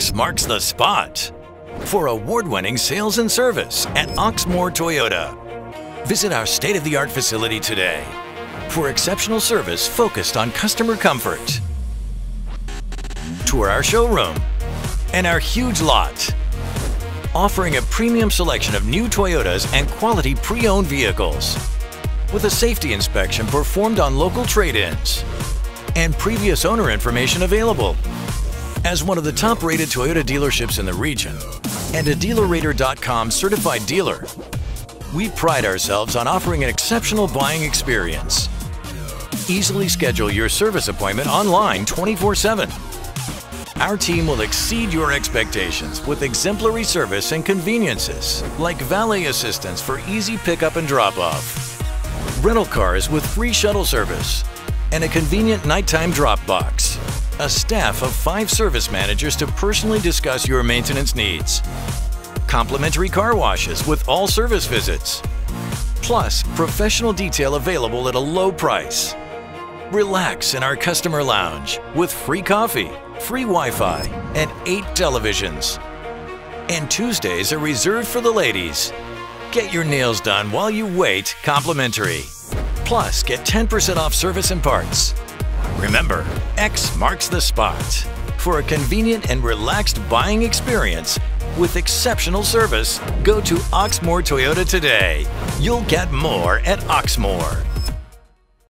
X marks the spot for award-winning sales and service at Oxmoor Toyota. Visit our state-of-the-art facility today for exceptional service focused on customer comfort. Tour our showroom and our huge lot, offering a premium selection of new Toyotas and quality pre-owned vehicles with a safety inspection performed on local trade-ins and previous owner information available. As one of the top-rated Toyota dealerships in the region and a DealerRater.com certified dealer, we pride ourselves on offering an exceptional buying experience. Easily schedule your service appointment online 24-7. Our team will exceed your expectations with exemplary service and conveniences like valet assistance for easy pickup and drop-off, rental cars with free shuttle service, and a convenient nighttime drop box. A staff of five service managers to personally discuss your maintenance needs. Complimentary car washes with all service visits. Plus, professional detail available at a low price. Relax in our customer lounge with free coffee, free Wi-Fi, and eight televisions. And Tuesdays are reserved for the ladies. Get your nails done while you wait complimentary. Plus, get 10% off service and parts. Remember, X marks the spot for a convenient and relaxed buying experience with exceptional service. Go to Oxmoor Toyota today. You'll get more at Oxmoor.